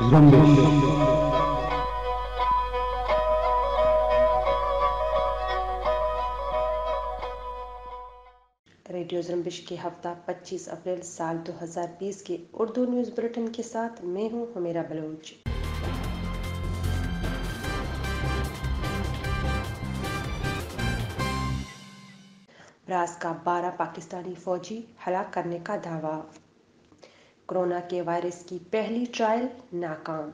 Radio जम्बिश के हफ़्ता 25 अप्रैल साल 2020 के उर्दू न्यूज़ बुलेटिन के साथ मैं हूँ हमेरा बलोच। ब्रास का 12 पाकिस्तानी फौजी हलाक करने का दावा। कोरोना के वायरस की पहली ट्रायल नाकाम।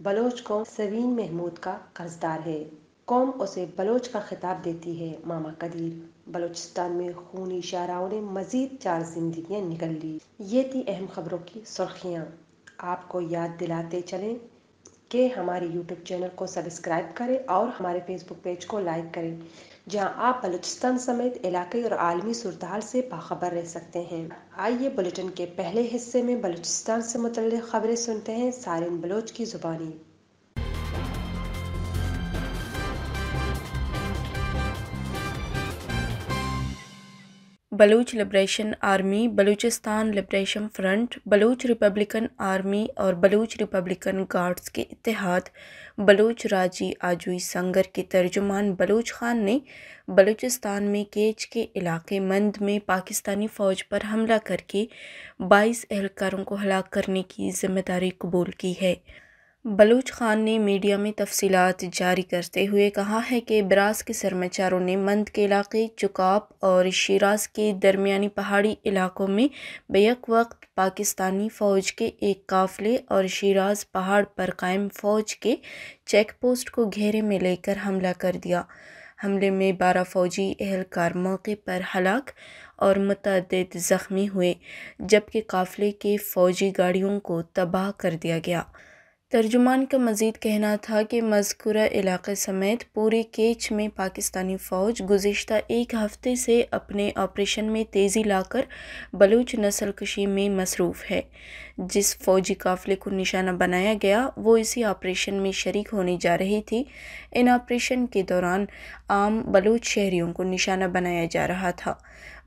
बलोच कौम सवीन महमूद का कर्जदार है। कौम उसे बलोच का खिताब देती है, मामा कदीर। बलोचिस्तान में खूनी शाराओं ने मजीद चार जिंदगियाँ निकल ली। ये थी अहम खबरों की सुर्खियाँ। आपको याद दिलाते चलें कि हमारे यूट्यूब चैनल को सब्सक्राइब करें और हमारे फेसबुक पेज को लाइक करें। जहाँ आप बलूचिस्तान समेत इलाके और आलमी सूरत से बाखबर रह सकते हैं। आइए बुलेटिन के पहले हिस्से में बलूचिस्तान से मुतल खबरें सुनते हैं। सारिन बलोच की जुबानी। Baloch liberation army, Balochistan liberation front, Baloch republican army और बलूच रिपब्लिकन गार्ड्स के इतिहाद बलूच राज़ी आजुई संगर के तर्जुमान बलूच खान ने बलूचिस्तान में केच के इलाके मंद में पाकिस्तानी फ़ौज पर हमला करके 22 एहलकारों को हलाक करने की ज़िम्मेदारी कबूल की है। बलूच खान ने मीडिया में तफसीलात जारी करते हुए कहा है कि ब्रास के सरमाचारों ने मंद के इलाके, चुकाप और शिराज के दरमियानी पहाड़ी इलाकों में बेक वक्त पाकिस्तानी फ़ौज के एक काफ़िले और शिराज पहाड़ पर कायम फ़ौज के चेक पोस्ट को घेरे में लेकर हमला कर दिया। हमले में बारह फ़ौजी एहलकार मौके पर हलाक और मतद ज़ख्मी हुए, जबकि काफ़िले के फ़ौजी गाड़ियों को तबाह कर दिया गया। तर्जुमान का मज़ीद कहना था कि मज़कूरा इलाके समेत पूरे केच में पाकिस्तानी फ़ौज गुज्त एक हफ़्ते से अपने ऑपरेशन में तेज़ी लाकर बलूच नसल कशी में मसरूफ़ है। जिस फ़ौजी काफ़िले को निशाना बनाया गया, वो इसी ऑपरेशन में शरीक होने जा रही थी। इन ऑपरेशन के दौरान आम बलूच शहरीों को निशाना बनाया जा रहा था।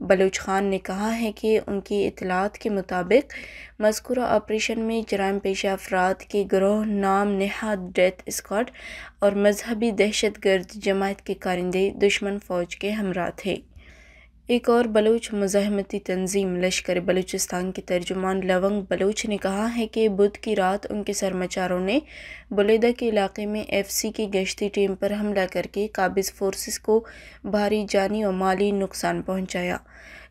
बलूच खान ने कहा है कि उनकी इतलात के मुताबिक मस्कुरा ऑपरेशन में जराम पेशा अफराद के ग्रोह, नाम, नहाद, डेथ स्कॉट और मजहबी दहशत गर्द जमात के कारिंदे दुश्मन फ़ौज के हमरा थे। एक और बलूच मज़ाहमती तंजीम लश्कर बलूचिस्तान के तर्जुमान लवंग बलूच ने कहा है कि बुध की रात उनके सरमाचारों ने बुलेदा के इलाके में एफ़ सी की गश्ती टीम पर हमला करके काबिज फोर्सेस को भारी जानी और माली नुकसान पहुँचाया।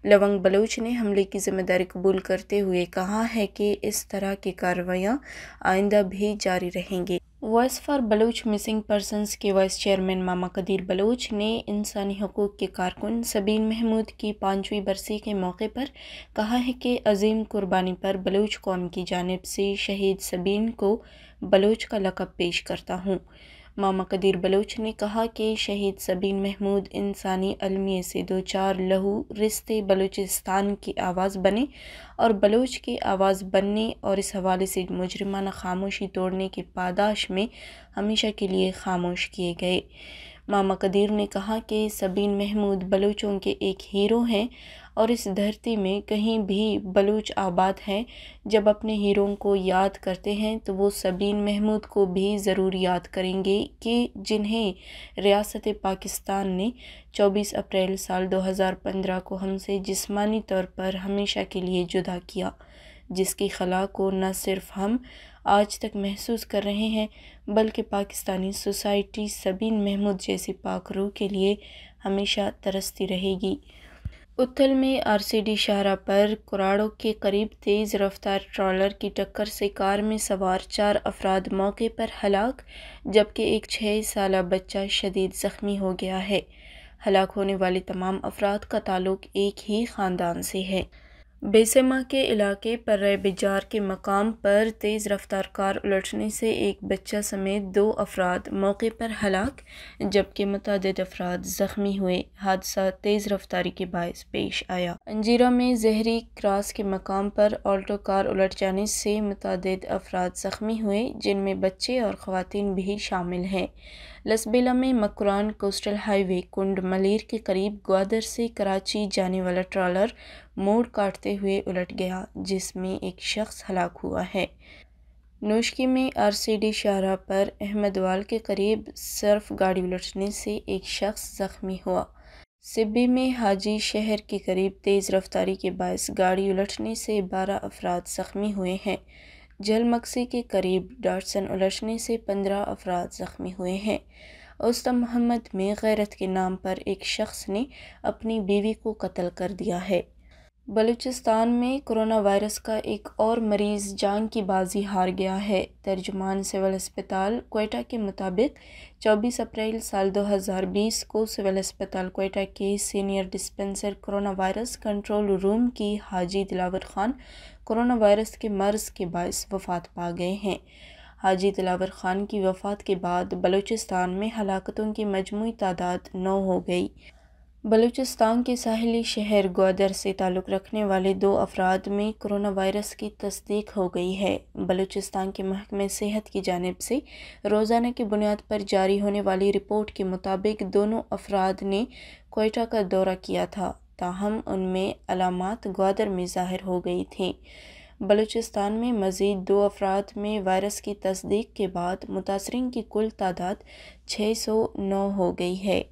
लवंग बलूच ने हमले की ज़िम्मेदारी कबूल करते हुए कहा है कि इस तरह की कार्रवाइयाँ आइंदा भी जारी रहेंगी। Voice for Baloch missing persons के वाइस चेयरमैन मामा कदीर बलूच ने इंसानी हकूक़ के कारकुन सबीन महमूद की पाँचवीं बरसी के मौके पर कहा है कि अजीम कुर्बानी पर बलूच कौम की जानब से शहीद सबीन को बलूच का लकब पेश करता हूँ। मामा कदीर बलोच ने कहा कि शहीद सबीन महमूद इंसानी अलमिये से दो चार लहू रिश्ते बलूचिस्तान की आवाज़ बने और बलोच की आवाज़ बनने और इस हवाले से मुजरमाना खामोशी तोड़ने के पादाश में हमेशा के लिए खामोश किए गए। मामा कदीर ने कहा कि सबीन महमूद बलूचों के एक हीरो हैं और इस धरती में कहीं भी बलूच आबाद हैं। जब अपने हीरों को याद करते हैं तो वो सबीन महमूद को भी ज़रूर याद करेंगे कि जिन्हें रियासत पाकिस्तान ने 24 अप्रैल साल 2015 को हमसे जिस्मानी तौर पर हमेशा के लिए जुदा किया, जिसकी खला को न सिर्फ़ हम आज तक महसूस कर रहे हैं, बल्कि पाकिस्तानी सोसाइटी सबीन महमूद जैसी पाक रूह के लिए हमेशा तरसती रहेगी। उत्थल में आरसीडी शाहरा पर कुराड़ों के करीब तेज़ रफ्तार ट्रॉलर की टक्कर से कार में सवार चार अफराद मौके पर हलाक, जबकि एक छः साल बच्चा शदीद ज़ख्मी हो गया है। हलाक होने वाले तमाम अफराद का ताल्लुक एक ही ख़ानदान से है। बेसमा के इलाके पर बिजार के मकाम पर तेज़ रफ्तार कार उलटने से एक बच्चा समेत दो अफराद मौके पर हलाक, जबकि मतद अफराद ज़ख्मी हुए। हादसा तेज़ रफ्तारी के बायस पेश आया। अंजीरा में जहरी क्रास के मकाम पर ऑल्टो कार उलट जाने से मतद अफराद ज़ख्मी हुए, जिनमें बच्चे और ख़वान भी शामिल हैं। लसबेला में मकरान कोस्टल हाईवे कुंड मलेर के करीब ग्वादर से कराची जाने वाला ट्रॉलर मोड़ काटते हुए उलट गया, जिसमें एक शख्स हलाक हुआ है। नोशकी में आरसीडी शाहरा पर अहमदवाल के करीब सर्फ गाड़ी उलटने से एक शख्स ज़ख्मी हुआ। सिब्बी में हाजी शहर के करीब तेज़ रफ्तारी के बायस गाड़ी उलटने से बारह अफराद ज़ख्मी हुए हैं। जलमक्सी के करीब डाटसन उलटने से पंद्रह अफराद ज़ख्मी हुए हैं। उस्तम मोहम्मद में गैरत के नाम पर एक शख्स ने अपनी बीवी को कत्ल कर दिया है। बलूचिस्तान में कोरोना वायरस का एक और मरीज़ जान की बाजी हार गया है। तर्जुमान सिविल अस्पताल कोयटा के मुताबिक 24 अप्रैल साल 2020 को सिविल अस्पताल कोयटा के senior dispenser coronavirus control room की हाजी दिलावर खान कोरोना वायरस के मर्ज़ के बायस वफ़ात पा गए हैं। हाजी दिलावर खान की वफ़ात के बाद बलूचिस्तान में हलाकतों की मजमू तादाद नौ हो गई। बलूचिस्तान के साहली शहर ग्वादर से ताल्लुक़ रखने वाले दो अफराद में कोरोना वायरस की तस्दीक हो गई है। बलूचिस्तान के महकमे सेहत की जानब से रोज़ाना की बुनियाद पर जारी होने वाली रिपोर्ट के मुताबिक दोनों अफराद ने कोयटा का दौरा किया था। ताहम उनमें अलामत ग्वादर में ज़ाहिर हो गई थी। बलूचिस्तान में मज़ीद दो अफराद में वायरस की तस्दीक के बाद मुतासरी की कुल तादाद छः सौ नौ हो गई है,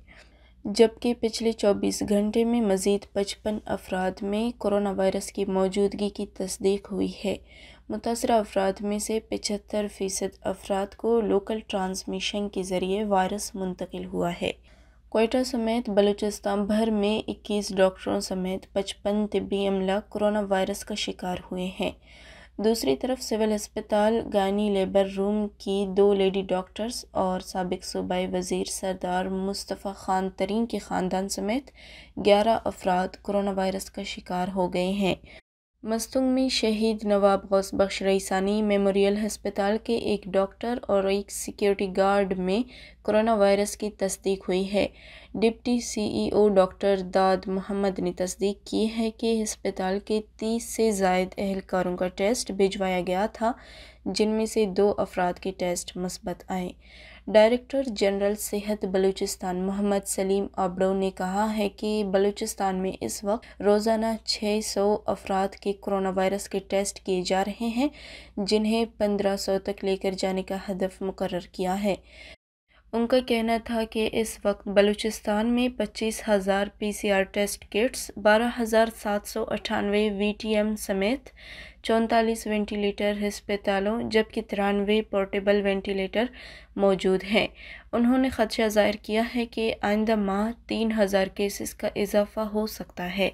जबकि पिछले 24 घंटे में मज़ीद पचपन अफराद में कोरोना वायरस की मौजूदगी की तस्दीक हुई है। मुतासर अफराद में से पचहत्तर फ़ीसद अफराद को लोकल ट्रांसमिशन के ज़रिए वायरस मुंतकिल हुआ है। कोयटा समेत बलूचिस्तान भर में 21 डॉक्टरों समेत पचपन तिब्बी अमला कोरोना वायरस का शिकार हुए हैं। दूसरी तरफ़ सिविल अस्पताल गानी लेबर रूम की दो लेडी डॉक्टर्स और सबक सूबाई वज़ीर सरदार मुस्तफ़ा ख़ान तरीन के ख़ानदान समेत ग्यारह अफराद कोरोना वायरस का शिकार हो गए हैं। मस्तुंग में शहीद नवाब गौस बख्श रईसानी मेमोरियल हस्पताल के एक डॉक्टर और एक सिक्योरिटी गार्ड में कोरोना वायरस की तस्दीक हुई है। डिप्टी सीईओ डॉक्टर दाद मोहम्मद ने तस्दीक की है कि अस्पताल के 30 से जायद एहलकारों का टेस्ट भिजवाया गया था, जिनमें से दो अफराद के टेस्ट मस्बत आए। डायरेक्टर जनरल सेहत बलूचिस्तान मोहम्मद सलीम आबड़ो ने कहा है कि बलूचिस्तान में इस वक्त रोज़ाना 600 अफराद के कोरोना वायरस के टेस्ट किए जा रहे हैं, जिन्हें 1500 तक लेकर जाने का हदफ मुकर किया है। उनका कहना था कि इस वक्त बलूचिस्तान में पच्चीस हज़ार P C R test kits, बारह हज़ार सात सौ अठानवे वी टी एम समेत चौंतालीस वेंटिलेटर हस्पतालों जबकि तिरानवे पोर्टेबल वेंटिलेटर मौजूद हैं। उन्होंने खदशा ज़ाहिर किया है कि आइंदा माह तीन हज़ार केसेस का इजाफ़ा हो सकता है।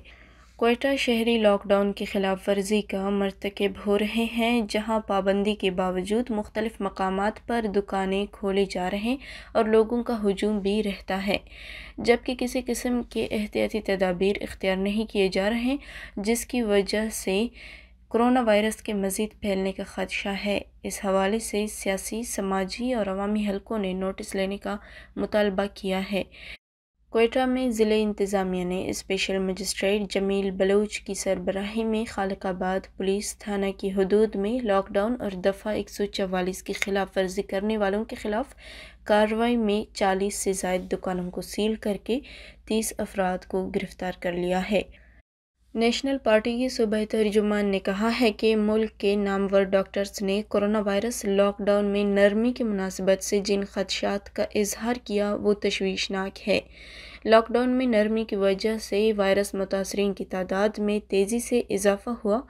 कोयटा शहरी लॉकडाउन की खिलाफ वर्जी का मरतकब हो रहे हैं, जहाँ पाबंदी के बावजूद मुख्तलिफ़ मकाम पर दुकानें खोले जा रहे हैं और लोगों का हजूम भी रहता है। जबकि किसी किस्म के एहतियाती तदाबीर इख्तियार नहीं किए जा रहे हैं जिसकी वजह से कोरोना वायरस के मज़ीद फैलने का ख़दशा है। इस हवाले से सियासी, समाजी और अवामी हलकों ने नोटिस लेने का मुतालबा किया है। कोयटा में ज़िले इंतज़ामिया ने स्पेशल मजिस्ट्रेट जमील बलूच की सरबराही में खालकाबाद पुलिस थाना की हदूद में लॉकडाउन और दफ़ा एक सौ चवालीस की खिलाफ वर्जी करने वालों के ख़िलाफ़ कार्रवाई में चालीस से जायद दुकानों को सील करके तीस अफराद को गिरफ़्तार कर लिया है। नेशनल पार्टी की सूबाई तर्जुमान ने कहा है कि मुल्क के नामवर डॉक्टर्स ने कोरोना वायरस लॉकडाउन में नरमी की मुनासिबत से जिन खदशात का इजहार किया, वो तशवीशनाक है। लॉकडाउन में नरमी की वजह से वायरस मुतासरीन की तादाद में तेज़ी से इजाफ़ा हुआ।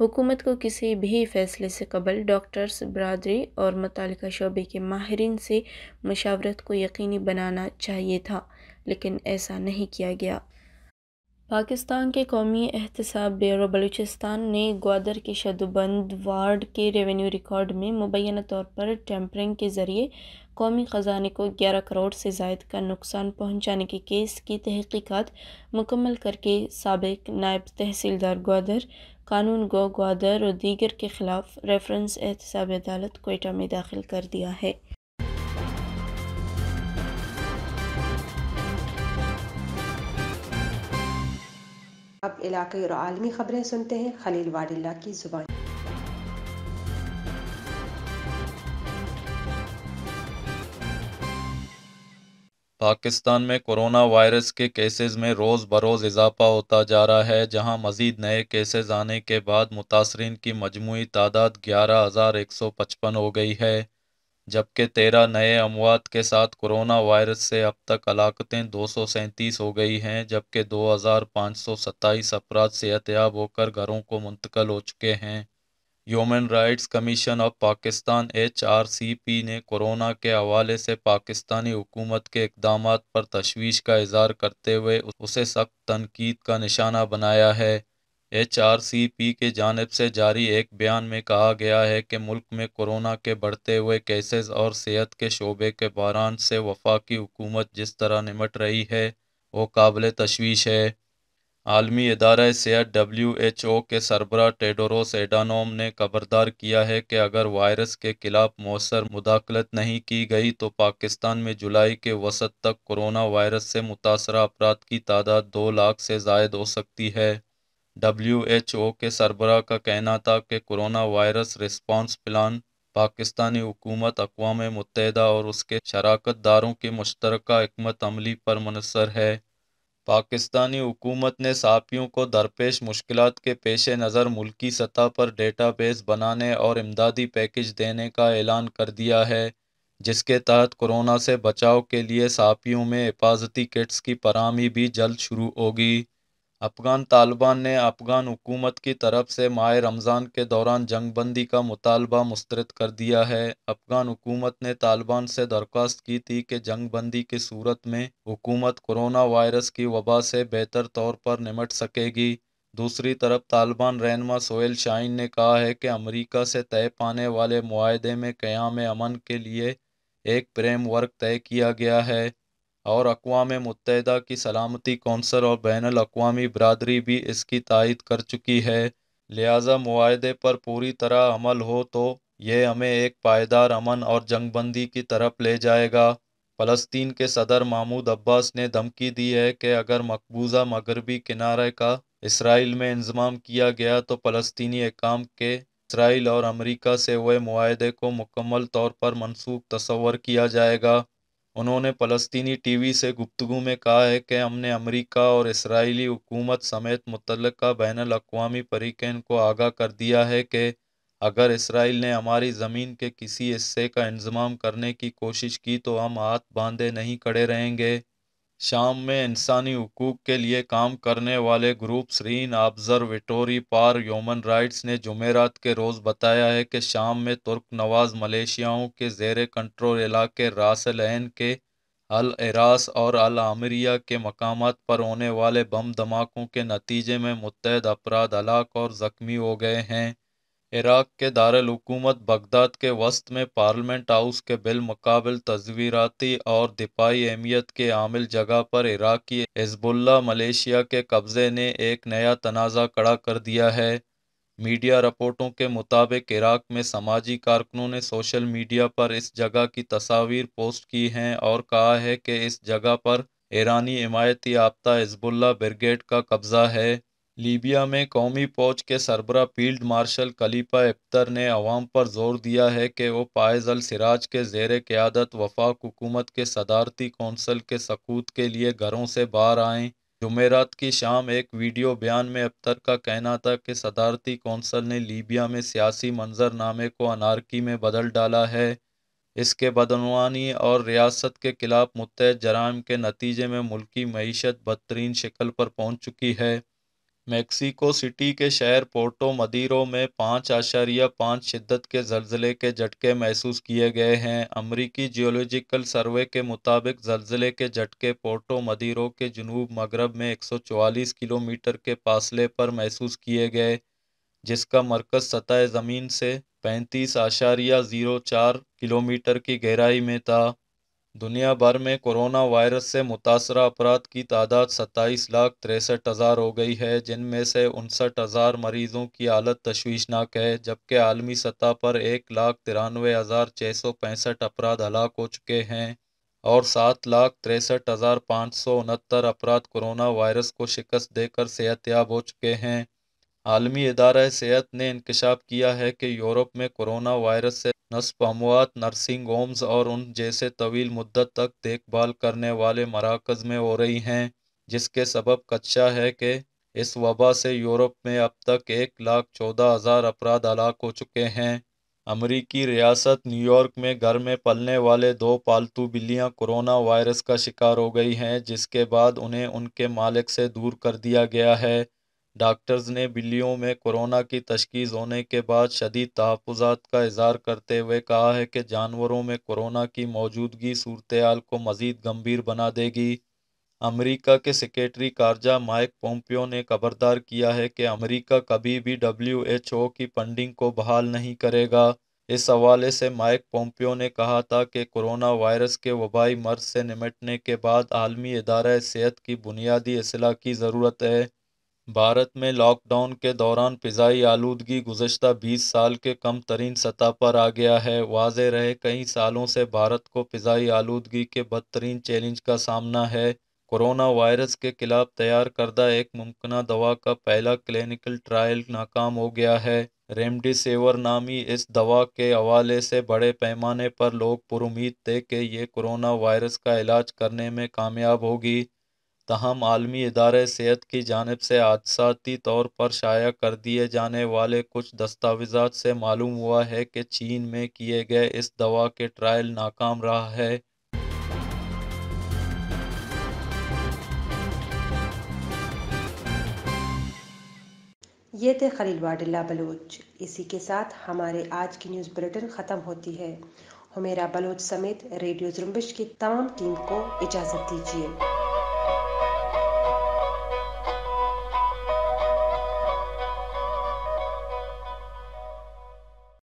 हुकूमत को किसी भी फैसले से कबल डॉक्टर्स, बरदरी और मुतल शोबे के माहरीन से मशावरत को यकीनी बनाना चाहिए था, लेकिन ऐसा नहीं किया गया। पाकिस्तान के कौमी एहतसाब ब्यूरो बलूचिस्तान ने ग्वादर के शदुबंद वार्ड के रेवेन्यू रिकॉर्ड में मुबैना तौर पर टेम्परिंग के ज़रिए कौमी ख़जाने को 11 करोड़ से जायद का नुकसान पहुँचाने के केस की तहकीकात मुकम्मल करके सबक नायब तहसीलदार ग्वादर, कानून गो ग्वादर और दीगर के ख़िलाफ़ रेफरेंस एहतसाब अदालत कोयटा में दाखिल कर दिया है। इलाके और आलमी खबरें सुनते हैं खलील वाडिल्ला की ज़ुबान। पाकिस्तान में कोरोना वायरस के केसेस में रोज़ बरोज़ इजाफा होता जा रहा है, जहाँ मज़ीद नए केसेस आने के बाद मुतासरीन की मजमू तादाद ग्यारह हज़ार एक सौ पचपन हो गई है। जबकि तेरह नए अमवात के साथ कोरोना वायरस से अब तक हलाकतें दो सौ सैंतीस हो गई हैं, जबकि दो हज़ार पाँच सौ सत्ताईस अफराद सेहतयाब होकर घरों को मुंतकल हो चुके हैं। Human rights commission of Pakistan H R C P ने कोरोना के हवाले से पाकिस्तानी हुकूमत के इकदाम पर तशवीश का इजहार करते हुए उसे सख्त तनकीद का निशाना बनाया है। एच आर सी पी की जानब से जारी एक बयान में कहा गया है कि मुल्क में कोरोना के बढ़ते हुए केसेस और सेहत के शोबे के बहरान से वफाकी हुकूमत जिस तरह निमट रही है, वो काबिल तशवीश है। आलमी इदारा सेहत डब्ल्यू एच ओ के सरबरा टेडोरोस एडानोम ने खबरदार किया है कि अगर वायरस के खिलाफ मौसर मुदाखलत नहीं की गई तो पाकिस्तान में जुलाई के वसत तक कोरोना वायरस से मुतासर अफराद की तादाद दो लाख से जायद हो सकती है। डब्ल्यू एच ओ के सरबरा का कहना था कि corona virus response plan Pakistani हुकूमत अकवा मुतहदा और उसके शराकत दारों की मुश्तर हमत अमली पर मुनसर है। पाकिस्तानी हुकूमत ने साफियों को दरपेश मुश्किल के पेश नज़र मुल्की सतह पर डेटा बेस बनाने और इमदादी पैकेज देने का ऐलान कर दिया है, जिसके तहत कोरोना से बचाव के लिए साफियों में हिफाजती किट्स की फरहमी भी जल्द शुरू होगी। अफ़गान तालिबान ने अफ़गान हुकूमत की तरफ़ से माह रमज़ान के दौरान जंग बंदी का मुतालबा मुस्तरद कर दिया है। अफ़गान हुकूमत ने तालिबान से दरख्वास्त की थी कि जंग बंदी की सूरत में हुकूमत कोरोना वायरस की वबा से बेहतर तौर पर निमट सकेगी। दूसरी तरफ़ तालिबान रहनमा सोहेल शाइन ने कहा है कि अमरीका से तय पाने वाले माहदे में क़्याम अमन के लिए एक फ्रेम वर्क तय किया गया है। और अकवा मुतहदा की सलामती कौंसल और बैन अवी बरदरी भी इसकी तायद कर चुकी है। लिहाजा माहदे पर पूरी तरह अमल हो तो यह हमें एक पायदार अमन और जंगबंदी की तरफ़ ले जाएगा। फ़लस्तीन के सदर महमूद अब्बास ने धमकी दी है कि अगर मकबूजा मगरबी किनारे का इसराइल में इंजमाम किया गया तो फ़लस्तनी एकाम के इसराइल और अमरीका से हुए माहदे को मुकम्मल तौर पर मनसूख तस्वर किया जाएगा। उन्होंने फ़लस्तनी टीवी से गुफ्तु में कहा है कि हमने अमरीका और इसराइली हुकूमत समेत मुतल बैन अवी परिकेन को आगाह कर दिया है कि अगर इसराइल ने हमारी ज़मीन के किसी हिस्से का इंजमाम करने की कोशिश की तो हम हाथ बांधे नहीं खड़े रहेंगे। शाम में इंसानी हकूक़ के लिए काम करने वाले group Syrian observatory for human rights ने जुमेरात के रोज़ बताया है कि शाम में तुर्क नवाज़ मलेशियाओं के जेर कंट्रोल इलाके रासलैन के अल एरास और अल आमरिया के मकाम पर होने वाले बम धमाकों के नतीजे में मुतहद अफराद हलाक और ज़ख्मी हो गए हैं। इराक़ के दारकूमत बगदाद के वस्त में पार्लियामेंट हाउस के बिलमकाबल तस्वीराती और दिफाई अहमियत के आमिल जगह पर इराक़ी हिजबुल्ला मलेशिया के कब्ज़े ने एक नया तनाज़ा खड़ा कर दिया है। मीडिया रिपोर्टों के मुताबिक इराक़ में समाजी कारकुनों ने सोशल मीडिया पर इस जगह की तस्वीर पोस्ट की हैं और कहा है कि इस जगह पर ईरानी हिमायती याफ्ता हिजबुल्ला ब्रिगेड का कब्ज़ा है। लीबिया में कौमी फौज के सरबरा फ़ील्ड मार्शल खलीफा इफ्तर ने अवाम पर ज़ोर दिया है कि वो पायज अल सिराज के जेर क़्यादत, वफाक हुकूमत के सदारती कौंसल के सकूत के लिए घरों से बाहर आएँ। जुमेरात की शाम एक वीडियो बयान में अफ्तर का कहना था कि सदारती कौंसल ने लीबिया में सियासी मंजरनामे को अनारकी में बदल डाला है। इसके बदनवानी और रियासत के खिलाफ मुतहद जराम के नतीजे में मुल्की मीशत बदतरीन शक्ल पर पहुँच चुकी है। मेक्सिको सिटी के शहर पोर्टो मदीरो में पाँच आशारिया पाँच शिद्दत के जल्जले के झटके महसूस किए गए हैं। अमरीकी जियोलॉजिकल सर्वे के मुताबिक जल्जले के झटके पोर्टो मदीरो के जनूब मगरब में 144 किलोमीटर के फासले पर महसूस किए गए, जिसका मरकज़ सतह ज़मीन से पैंतीस आशारिया ज़ीरो चार किलोमीटर की गहराई में था। दुनिया भर में कोरोना वायरस से मुतासर अफराद की तादाद सत्ताईस लाख तिरसठ हज़ार हो गई है, जिनमें से उनसठ हज़ार मरीज़ों की हालत तशवीशनाक है, जबकि आलमी सतह पर एक लाख तिरानवे हज़ार छः सौ पैंसठ अफराद हलाक हो चुके हैं और सात लाख तिरसठ हज़ार पाँच सौ उनहत्तर अफराद कोरोना वायरस को शिकस्त देकर सेहतियाब हो चुके हैं। आलमी इदारा सेहत ने इंकशाफ किया है कि यूरोप में कोरोना वायरस से अमवात नर्सिंग होम्स और उन जैसे तवील मुद्दत तक देखभाल करने वाले मराकज़ में हो रही हैं, जिसके सबब कच्चा है कि इस वबा से यूरोप में अब तक एक लाख चौदह हज़ार अफराद हलाक हो चुके हैं। अमरीकी रियासत न्यूयॉर्क में घर में पलने वाले दो पालतू बिल्लियाँ कोरोना वायरस का शिकार हो गई हैं, जिसके बाद उन्हें उनके मालिक से दूर कर दिया गया है। डॉक्टर्स ने बिल्लियों में कोरोना की तशखीस होने के बाद शदीद तहफ़ात का इजहार करते हुए कहा है कि जानवरों में कोरोना की मौजूदगी सूरत को मज़ीद गंभीर बना देगी। अमेरिका के सेक्रेटरी कारजा माइक पोम्पियो ने खबरदार किया है कि अमेरिका कभी भी डब्ल्यू एच ओ की फंडिंग को बहाल नहीं करेगा। इस हवाले से माइक पोम्पियो ने कहा था कि कोरोना वायरस के वबाई मर्ज से निमटने के बाद आलमी इदारा सेहत की बुनियादी असलाह की ज़रूरत है। भारत में लॉकडाउन के दौरान फ़िज़ाई आलूदगी गुज़श्ता बीस साल के कम तरीन सतह पर आ गया है। वाज रहे कई सालों से भारत को फ़िज़ाई आलूदगी के बदतरीन चैलेंज का सामना है। कोरोना वायरस के खिलाफ तैयार करदा एक मुमकिन दवा का पहला क्लिनिकल ट्रायल नाकाम हो गया है। रेमडेसिविर नामी इस दवा के हवाले से बड़े पैमाने पर लोग पुरुद थे कि ये कोरोना वायरस का इलाज करने में कामयाब होगी। तहम आलमी इदारे सेहत की जानब से हादसाती तौर पर शाया कर दिए जाने वाले कुछ दस्तावेज़ात से मालूम हुआ है कि चीन में किए गए इस दवा के ट्रायल नाकाम रहा है। ये थे खलील वाडिल्ला बलोच। इसी के साथ हमारे आज की न्यूज़ बुलेटिन ख़त्म होती है। हमेरा बलोच समेत रेडियो जुम्बिश की तमाम टीम को इजाज़त दीजिए।